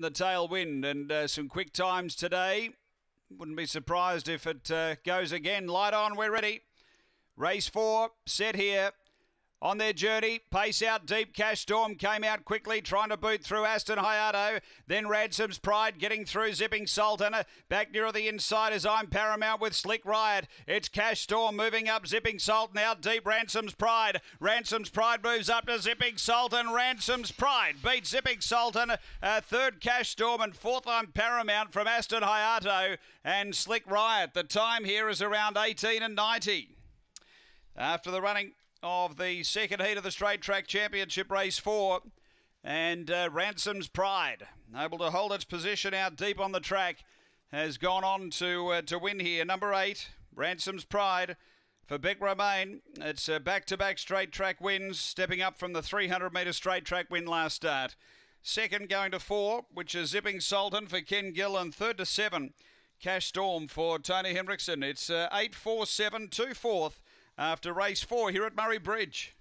the tailwind and uh, some quick times today. Wouldn't be surprised if it uh, goes again. Light on, we're ready. Race four, set here. On their journey, pace out deep. Cash Storm came out quickly, trying to boot through Aston Hayato. Then Ransom's Pride getting through Zipping Sultan. Back near the inside is I'm Paramount with Slick Riot. It's Cash Storm moving up, Zipping Sultan out deep. Ransom's Pride. Ransom's Pride moves up to Zipping Sultan. Ransom's Pride beats Zipping Sultan. Uh, third Cash Storm and fourth I'm Paramount from Aston Hayato and Slick Riot. The time here is around 18 and 90. After the running of the second heat of the Straight Track Championship Race 4. And uh, Ransom's Pride, able to hold its position out deep on the track, has gone on to uh, to win here. Number eight, Ransom's Pride. For Beck Romain, it's uh, back-to-back straight track wins, stepping up from the 300 metre straight track win last start. Second going to four, which is Zipping Sultan for Ken Gill, and third to seven, Cash Storm for Tony Hendrickson. It's uh, eight, four, seven, two fourth after race four here at Murray Bridge.